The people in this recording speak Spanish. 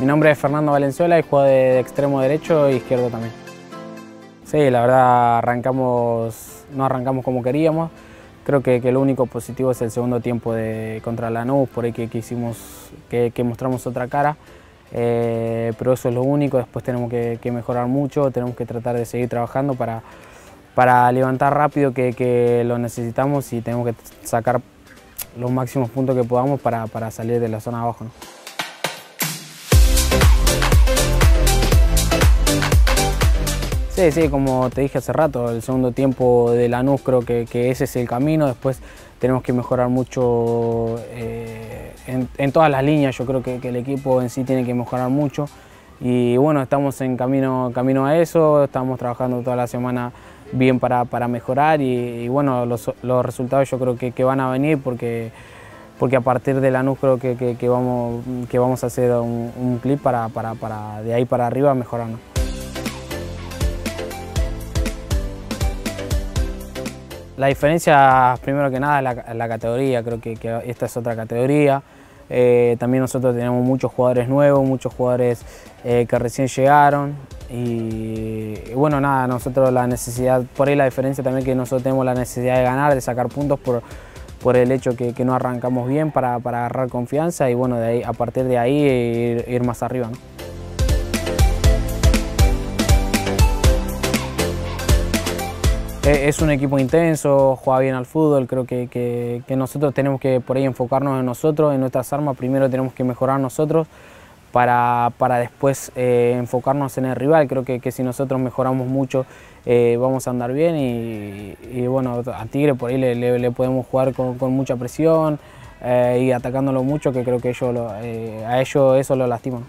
Mi nombre es Fernando Valenzuela y juego de, extremo derecho e izquierdo también. Sí, la verdad arrancamos, no arrancamos como queríamos. Creo que, lo único positivo es el segundo tiempo de, contra Lanús, por ahí que, hicimos, que, mostramos otra cara. Eh, pero eso es lo único, después tenemos que, mejorar mucho, tenemos que tratar de seguir trabajando para, para levantar rápido que, lo necesitamos y tenemos que sacar los máximos puntos que podamos para, salir de la zona abajo. Sí, sí, como te dije hace rato, el segundo tiempo de Lanús creo que, ese es el camino, después tenemos que mejorar mucho eh, en, todas las líneas, yo creo que, el equipo en sí tiene que mejorar mucho. Y bueno, estamos en camino, camino a eso, estamos trabajando toda la semana bien para, mejorar. Y, bueno, los, resultados yo creo que, van a venir porque, porque a partir de Lanús creo que, vamos, que vamos a hacer un, clip para, para, de ahí para arriba mejorarnos. La diferencia, primero que nada, es la, categoría, creo que, esta es otra categoría. Eh, también nosotros tenemos muchos jugadores nuevos, muchos jugadores eh, que recién llegaron y, bueno, nada, nosotros la necesidad, por ahí la diferencia también que nosotros tenemos la necesidad de ganar, de sacar puntos por, por el hecho que, no arrancamos bien para, agarrar confianza y bueno, de ahí, a partir de ahí ir, más arriba. Es un equipo intenso, juega bien al fútbol, creo que, nosotros tenemos que por ahí enfocarnos en nosotros, en nuestras armas, primero tenemos que mejorar nosotros para, después eh, enfocarnos en el rival, creo que, si nosotros mejoramos mucho eh, vamos a andar bien y, bueno, a Tigre por ahí le, podemos jugar con, mucha presión y atacándolo mucho que creo que ellos a ellos eso lo lastima.